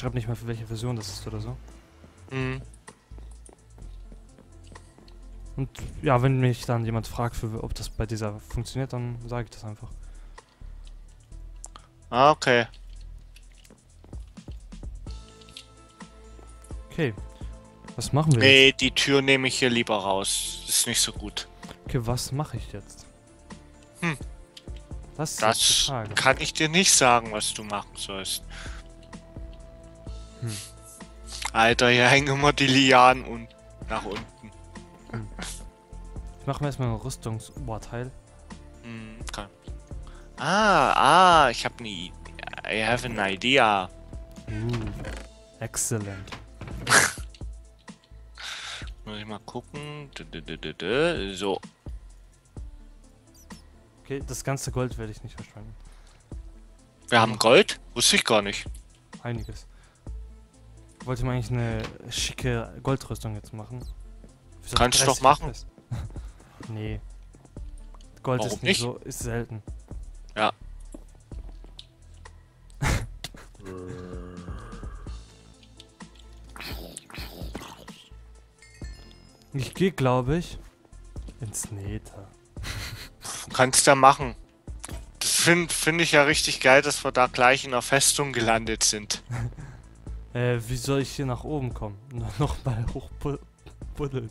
schreibe nicht mal, für welche Version das ist oder so. Mhm. Und ja, wenn mich dann jemand fragt, für, ob das bei dieser funktioniert, dann sage ich das einfach. Ah, okay. Okay. Was machen wir jetzt? Nee, die Tür nehme ich hier lieber raus. Ist nicht so gut. Okay, was mache ich jetzt? Hm. Das jetzt Das kann ich dir nicht sagen, was du machen sollst. Hm. Alter, hier hängen immer die Lianen und nach unten. Ich mache mir erstmal ein Rüstungsoberteil. Hm, kann. Ah, ah, ich habe nie. I have an idea. Uh, excellent. Muss ich mal gucken. So. Okay, das ganze Gold werde ich nicht verschwenden. Wir haben Gold? Wusste ich gar nicht. Einiges. Wollte mir eigentlich eine schicke Goldrüstung jetzt machen. So Kannst du doch 30 machen. Nee. Gold Warum ist nicht nicht? so, ist selten. Ja. Ich gehe, glaube ich, ins Nether. Kannst ja machen. Das finde find ich ja richtig geil, dass wir da gleich in der Festung gelandet sind. Äh, wie soll ich hier nach oben kommen? Nochmal hochbuddeln.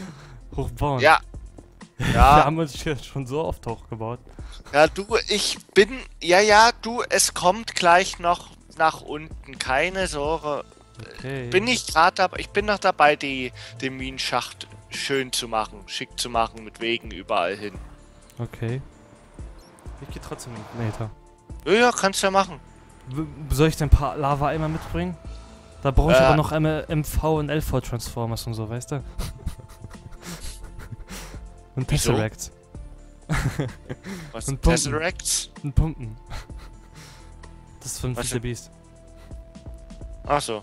Hochbauen. Ja. Wir Ja, haben uns hier schon so oft hochgebaut. ja, du, ich bin. Ja, ja, du, es kommt gleich noch nach unten. Keine Sorge. Okay. Bin ich gerade dabei. Ich bin noch dabei, die, den Minenschacht schön zu machen, schick zu machen, mit Wegen überall hin. Okay. Ich gehe trotzdem in den Nether. Ja, kannst ja machen. W soll ich denn ein paar Lava-Eimer mitbringen? Da brauche ich Äh. aber noch einmal MV und LV Transformers und so, weißt du? und Wieso? Tesseracts. Was Und Pumpen. Tesseracts? Und Pumpen. Das ist von Was Feed the? Beast. Achso.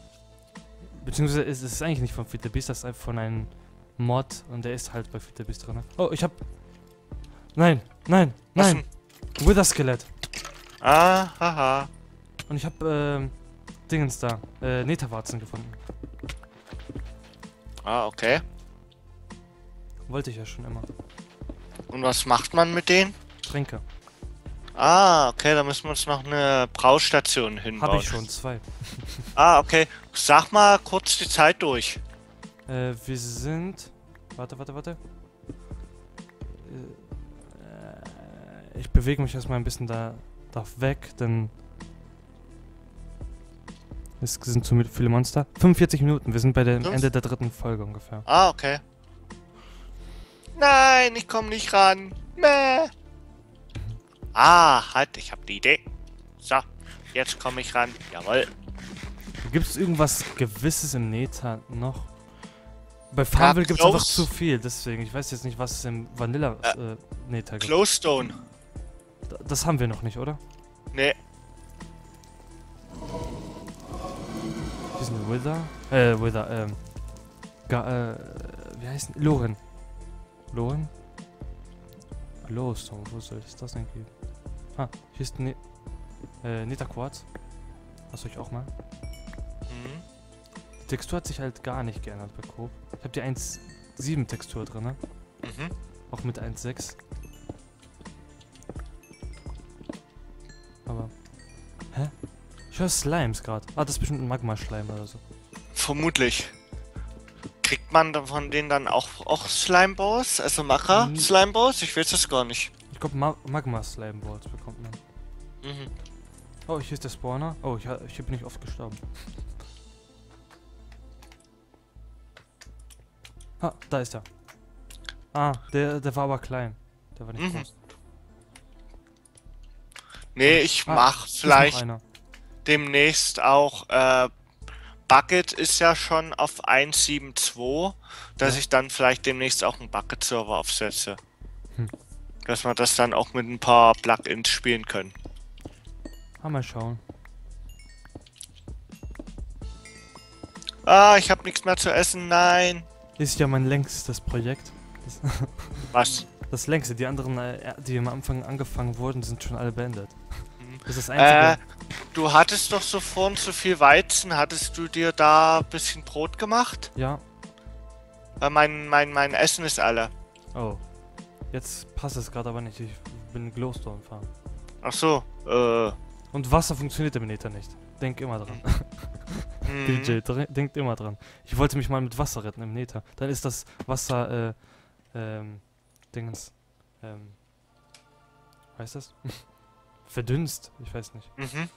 Beziehungsweise ist es ist eigentlich nicht von Feed the Beast, das ist einfach von einem Mod und der ist halt bei Feed the Beast drin. Oh, ich hab. Nein, nein, nein! Wither Skelett. Ah, haha. Und ich hab, ähm, Dingens da, äh, Netherwarzen gefunden. Ah, okay. Wollte ich ja schon immer. Und was macht man mit denen? Tränke. Ah, okay, da müssen wir uns noch eine Braustation hinbauen. Habe ich schon, zwei. Ah, okay. Sag mal kurz die Zeit durch. Äh, wir sind. Warte, warte, warte. Äh, ich bewege mich erstmal ein bisschen da, da weg, denn. Es sind zu viele Monster. 45 Minuten, wir sind bei dem? Ende der dritten Folge ungefähr. Ah, okay. Nein, ich komme nicht ran. Mäh. Ah, halt, ich habe die Idee. So, jetzt komme ich ran. Jawohl. Gibt es irgendwas Gewisses im Nether noch? Bei Farmville gibt es einfach zu viel, deswegen. Ich weiß jetzt nicht, was es im Vanilla äh, Nether gibt. Glowstone. Das haben wir noch nicht, oder? Nee, Wither? Äh, Wither, ähm. Ga, äh, wie heißt denn? Loren. Loren? Glowstone, wo soll es das denn geben? Ah, hier ist ne äh, Netherquarz. Das soll ich auch mal. mhm. Die Textur hat sich halt gar nicht geändert bei Coop. Ich habe die 1.7 Textur drin, ne? Mhm. Auch mit 1.6. Ich höre Slimes gerade. Ah, das ist bestimmt ein Magma-Schleim oder so. Vermutlich. Kriegt man von denen dann auch, auch Slimeballs? Also Macher Mhm. Ich weiß das gar nicht. Ich glaube, Ma Magma-Slime-Balls bekommt man. Mhm. Oh, hier ist der Spawner. Oh, ich, hier bin ich oft gestorben. Ah, da ist er. Ah, der, der war aber klein. Der war nicht Mhm. groß. Nee, ich Ah, mach vielleicht. Demnächst auch, äh, Bucket ist ja schon auf 1.7.2, dass Ja. ich dann vielleicht demnächst auch einen Bucket-Server aufsetze. Hm. Dass wir das dann auch mit ein paar Plugins spielen können. Ah, mal schauen. Ah, ich habe nichts mehr zu essen, nein. Ist ja mein längstes Projekt. Was? das längste. Die anderen, äh, die am Anfang angefangen wurden, sind schon alle beendet. Das ist das Einzige. Äh, du hattest doch so vorhin zu viel Weizen. Hattest du dir da ein bisschen Brot gemacht? ja. Äh, mein, mein, mein Essen ist alle. Oh. Jetzt passt es gerade aber nicht. Ich bin Glowstone fahren. Ach so, äh. Und Wasser funktioniert im Nether nicht. Denk immer dran. mhm. DJ, denkt immer dran. Ich wollte mich mal mit Wasser retten im Nether. Dann ist das Wasser, äh, ähm, Dingens, ähm, heißt das? Verdünst. Ich weiß nicht. Mhm.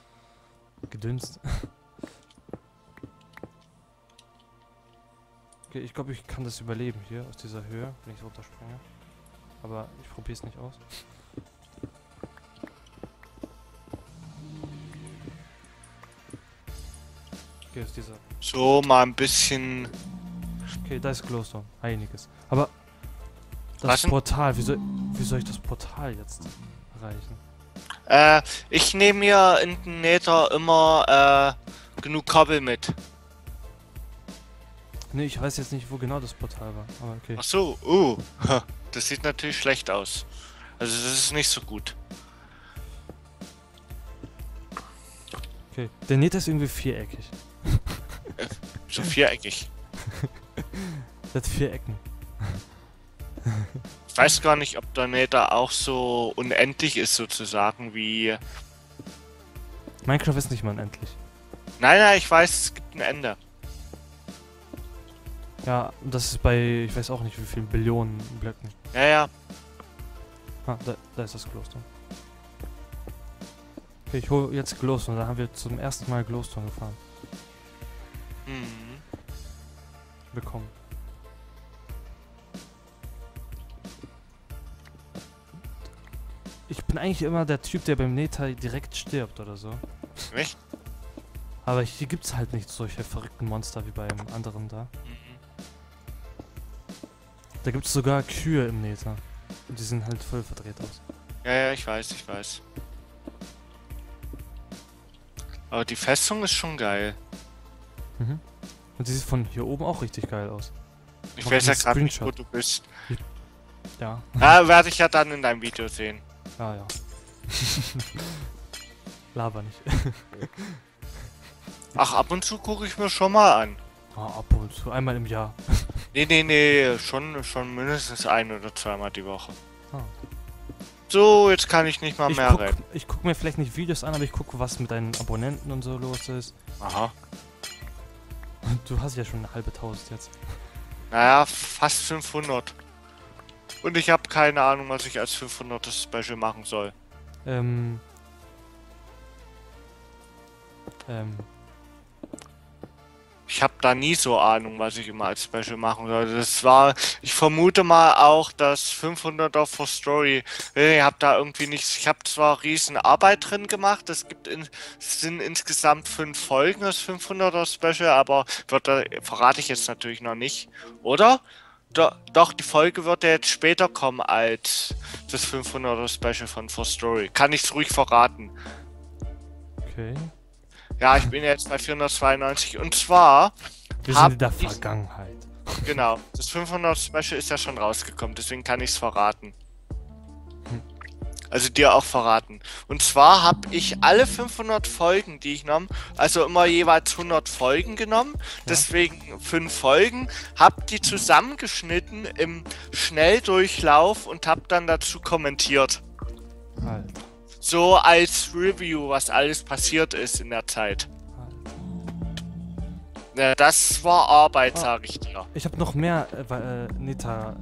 Gedünst. okay, ich glaube, ich kann das überleben hier aus dieser Höhe, wenn ich runterspringe. Aber ich probiere es nicht aus. Okay, ist dieser. So, mal ein bisschen. Okay, da ist Glowstone. Einiges. Aber das Was denn? Portal, wie soll, wie soll ich das Portal jetzt erreichen? Äh, ich nehme mir in den Nether immer äh, genug Kabel mit. Ne, ich weiß jetzt nicht, wo genau das Portal war. Aber okay. Ach so, uh, ha, das sieht natürlich schlecht aus. Also das ist nicht so gut. okay. Der Nether ist irgendwie viereckig. So viereckig. Der hat vier Ecken. Ich weiß gar nicht, ob der Nether auch so unendlich ist sozusagen wie. Minecraft ist nicht mal unendlich. Nein, nein, ich weiß, es gibt ein Ende. Ja, das ist bei, ich weiß auch nicht wie vielen Billionen Blöcken. Ja, ja. Ah, da, da ist das Glowstone. Okay, ich hole jetzt Glowstone. Da haben wir zum ersten Mal Glowstone gefahren. Mhm. Bekommen. Ich bin eigentlich immer der Typ, der beim Nether direkt stirbt oder so. Nicht? Aber hier gibt's halt nicht solche verrückten Monster wie beim anderen da. Mhm. Da gibt's sogar Kühe im Nether. Und die sehen halt voll verdreht aus. Ja, ja, ich weiß, ich weiß. Aber die Festung ist schon geil. Mhm. Und die sieht von hier oben auch richtig geil aus. Ich Mach weiß ja gerade nicht, wo du bist. Ja. Ja, werde ich ja dann in deinem Video sehen. Ja, ja. Laber nicht. Ach, ab und zu gucke ich mir schon mal an. Ah, ab und zu, einmal im Jahr. Nee, nee, nee, schon, schon mindestens ein oder zweimal die Woche. Ah. So, jetzt kann ich nicht mal Ich mehr guck, retten. ich guck mir vielleicht nicht Videos an, aber ich gucke, was mit deinen Abonnenten und so los ist. Aha. Du hast ja schon eine halbe Tausend jetzt. Naja, fast 500. Und ich habe keine Ahnung, was ich als 500. Special machen soll. Ähm. Ähm. Ich habe da nie so Ahnung, was ich immer als Special machen soll. Das war, ich vermute mal auch, dass 500er for Story, ich habe da irgendwie nichts, ich habe zwar riesen Arbeit drin gemacht, es gibt in, es sind insgesamt fünf Folgen das 500er Special, aber wird da, verrate ich jetzt natürlich noch nicht, oder? Do, doch, die Folge wird ja jetzt später kommen als das 500er Special von For Story. Kann ich's ruhig verraten. Okay. Ja, ich bin jetzt bei 492 und zwar Wir sind in der ich- Vergangenheit. Genau, das 500 Special ist ja schon rausgekommen, deswegen kann ich es verraten. Also dir auch verraten. Und zwar habe ich alle 500 Folgen, die ich genommen, also immer jeweils 100 Folgen genommen, deswegen 5 Folgen, habe die zusammengeschnitten im Schnelldurchlauf und habe dann dazu kommentiert. Halt. So als Review, was alles passiert ist in der Zeit. halt. Ja, das war Arbeit, Ah. sage ich dir. Ich habe noch mehr äh, äh, Neta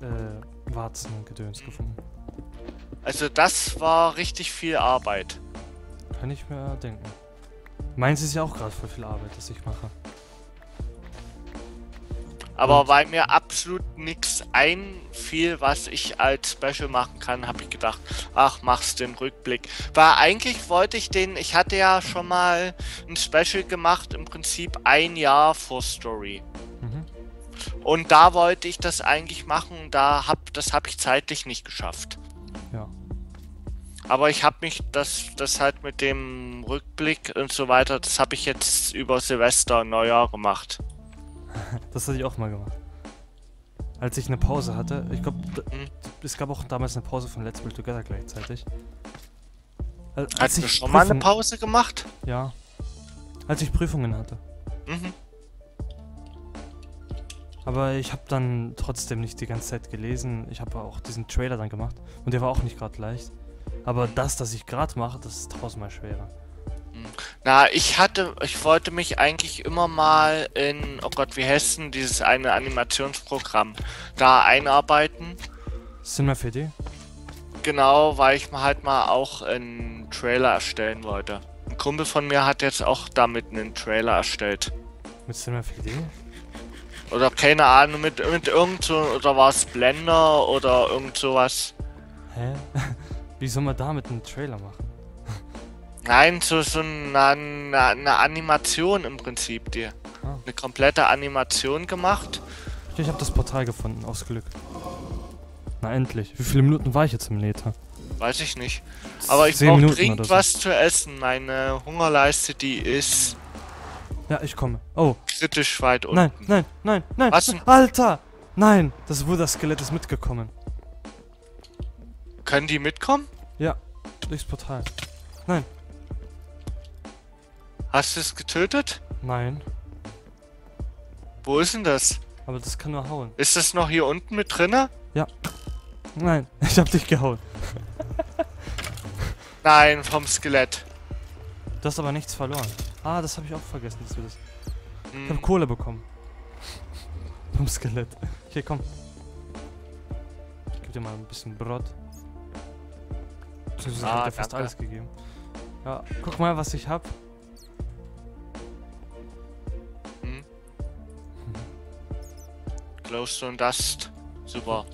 äh, Warzen und Gedöns gefunden. Also das war richtig viel Arbeit. Kann ich mir denken. Meins ist ja auch gerade voll viel Arbeit, das ich mache. Aber Und? weil mir absolut nichts einfiel, was ich als Special machen kann, habe ich gedacht, ach, mach's den Rückblick. Weil eigentlich wollte ich den, ich hatte ja schon mal ein Special gemacht, im Prinzip ein Jahr vor Story. Mhm. Und da wollte ich das eigentlich machen, da hab, das habe ich zeitlich nicht geschafft. Aber ich habe mich das, das halt mit dem Rückblick und so weiter, das habe ich jetzt über Silvester und Neujahr gemacht. Das hatte ich auch mal gemacht. Als ich eine Pause hatte, ich glaube, Mhm. es gab auch damals eine Pause von Let's Build Together gleichzeitig. Al- Hast du schon mal eine Prüfung- Pause gemacht? Ja. Als ich Prüfungen hatte. Mhm. Aber ich habe dann trotzdem nicht die ganze Zeit gelesen. Ich habe auch diesen Trailer dann gemacht. Und der war auch nicht gerade leicht. Aber das, das ich gerade mache, das ist tausendmal schwerer. Na, ich hatte, ich wollte mich eigentlich immer mal in, oh Gott, wie heißt denn dieses eine Animationsprogramm da einarbeiten. Cinema 4D? Genau, weil ich mal halt mal auch einen Trailer erstellen wollte. Ein Kumpel von mir hat jetzt auch damit einen Trailer erstellt. Mit Cinema 4D? Oder keine Ahnung, mit, mit irgend so, oder war es Blender oder irgend sowas. Hä? Wie soll man damit einen Trailer machen? Nein, so, so eine, eine, Animation im Prinzip, die. Ah. Eine komplette Animation gemacht. Ich habe das Portal gefunden, aus Glück. Na endlich. Wie viele Minuten war ich jetzt im Nether? Weiß ich nicht. Aber ich brauche dringend so. was zu essen. Meine Hungerleiste, die ist Ja, ich komme. Oh, kritisch weit unten. nein, nein, nein, nein. Was denn? Alter! Nein, das Wither-Skelett ist mitgekommen. Können die mitkommen? Ja, durchs Portal. Hast du es getötet? Nein, Wo ist denn das? aber das kann nur hauen. Ist das noch hier unten mit drinne? Nein, ich hab dich gehauen. Nein, vom Skelett. Du hast aber nichts verloren. Ah, das habe ich auch vergessen, dass wir das. Ich habe Hm. Kohle bekommen. Vom Skelett. Hier, komm. Ich geb dir mal ein bisschen Brot. Beziehungsweise Ah, hab dir fast alles gegeben. Ja, guck mal, was ich hab. Hm. Glowstone Dust. Super.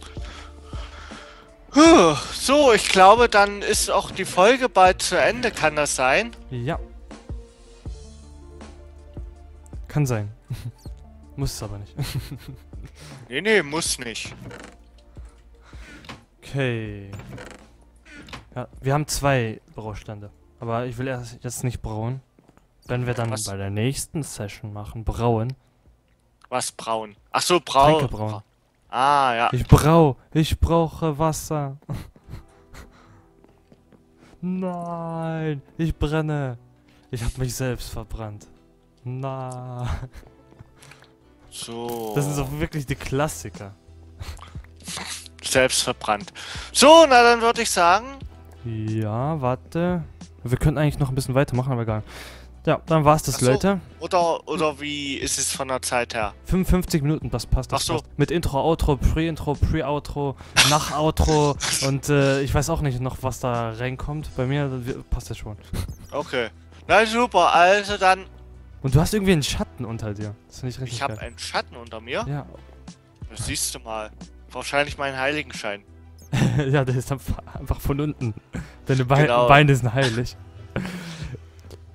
Puh, So, ich glaube, dann ist auch die Folge bald zu Ende. Kann das sein? Ja. Kann sein. Muss es aber nicht. Nee, nee, muss nicht. Okay. Ja, wir haben zwei Braustände. Aber ich will erst jetzt nicht brauen. Wenn wir dann Was? bei der nächsten Session machen, brauen. Was braun? Ach so, braun. Tränke brauen. Ah, ja. Ich brau, ich brauche Wasser. Nein, ich brenne. Ich habe mich selbst verbrannt. Nein. So. Das sind so wirklich die Klassiker. Selbst verbrannt. So, na dann würde ich sagen, Ja, warte. Wir könnten eigentlich noch ein bisschen weitermachen, aber egal. Ja, dann war's das, so. Leute. oder, oder wie ist es von der Zeit her? 55 Minuten, das passt. Das Ach so. passt. Mit Intro, Outro, Pre-Intro, Pre-Outro, Nach-Outro und äh, ich weiß auch nicht noch, was da reinkommt. Bei mir äh, passt das schon. Okay. Na super, also dann, Und du hast irgendwie einen Schatten unter dir. Das finde ich richtig ich habe einen Schatten unter mir. Ja, Das siehst du mal. Wahrscheinlich meinen Heiligenschein. ja, der ist einfach von unten. Deine Beine, Genau. Beine sind heilig.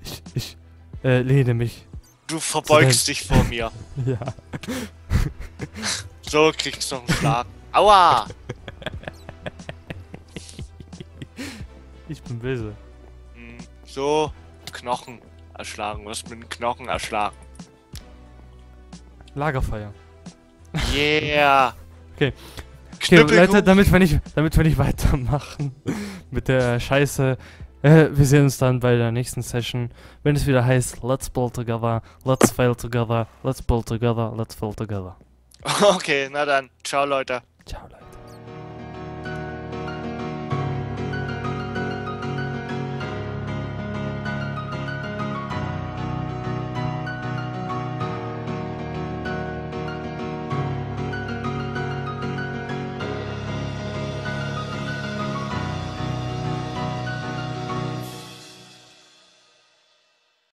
Ich, ich äh, lehne mich. Du verbeugst dich vor mir. Ja. So kriegst du noch einen Schlag. Aua! Ich bin böse. Hm, So, Knochen erschlagen. Hast mit dem Knochen erschlagen. Lagerfeuer. Yeah! Okay. Okay. Leute, damit wir nicht, damit wir nicht weitermachen mit der Scheiße. Äh, wir sehen uns dann bei der nächsten Session, wenn es wieder heißt Let's Build Together, Let's Fail Together, Let's Build Together, Let's Fail Together. Okay, na dann. Ciao, Leute. Ciao, Leute.